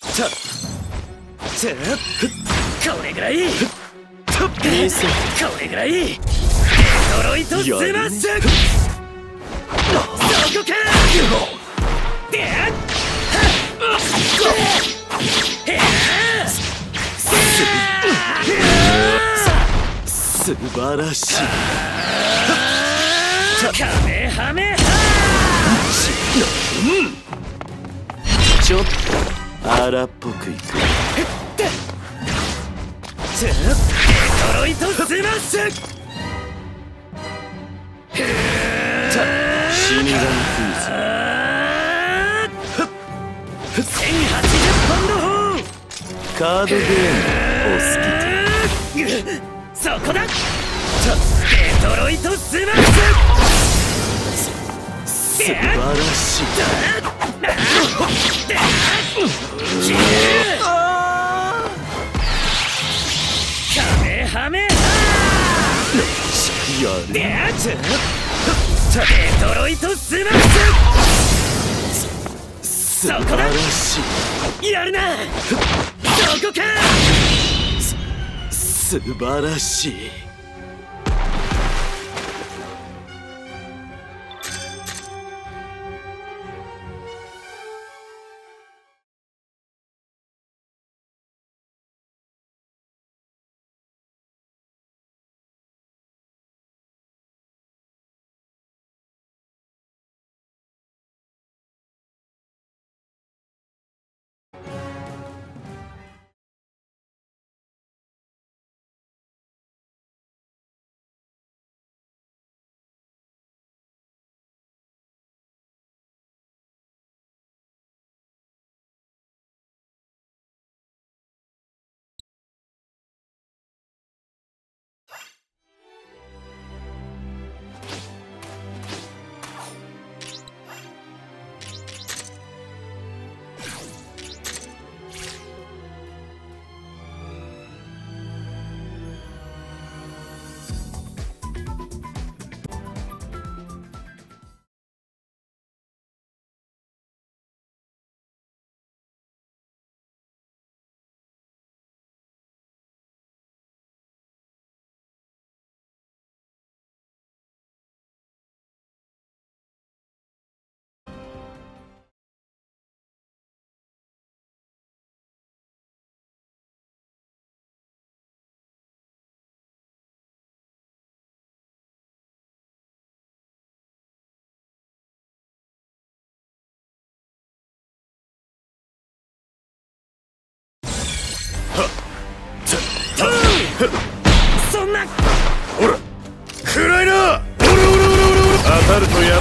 たてこれぐらいと見せこれぐらいデトロイトスマッシュそこかでっ素晴らしいカメハメハちょっと。荒っぽくいく。デトロイトスマッシュ死神クイズ1080ポンド砲カードゲームお好きでそこだデトロイトスマッシ素晴らしいュカメハメハやるデトロイトスマッシ素晴らしいュやるなそこか素晴らしい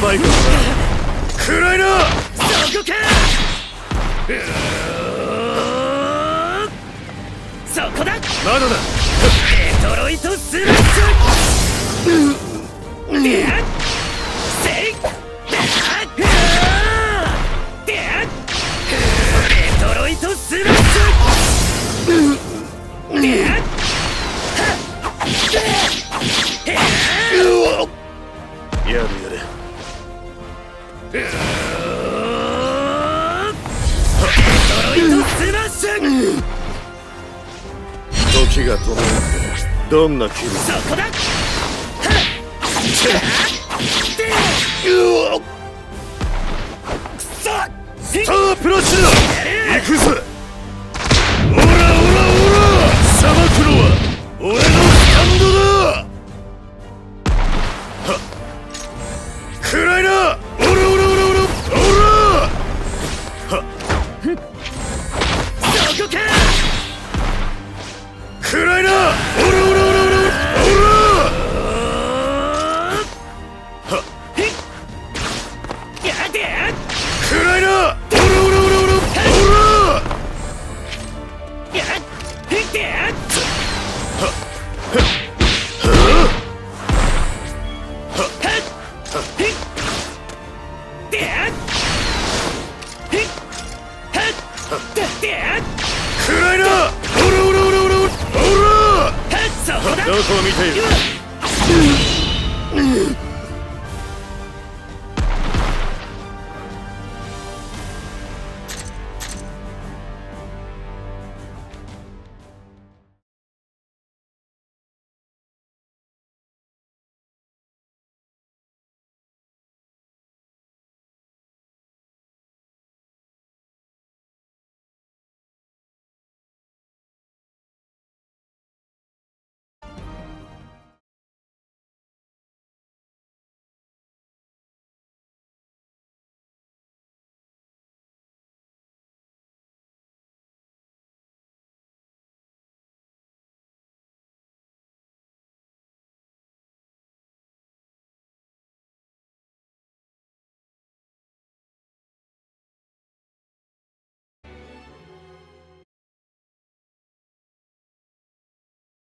たるとヤバいからいな。そこかそこだ。まだだ。デトロイトスマッシュスマッシュ時が止まるってどんな気分そこだくそさあプラチナ行くぜオラオラオラさばくのは俺のスタンドだはっ暗いなどこを見ている？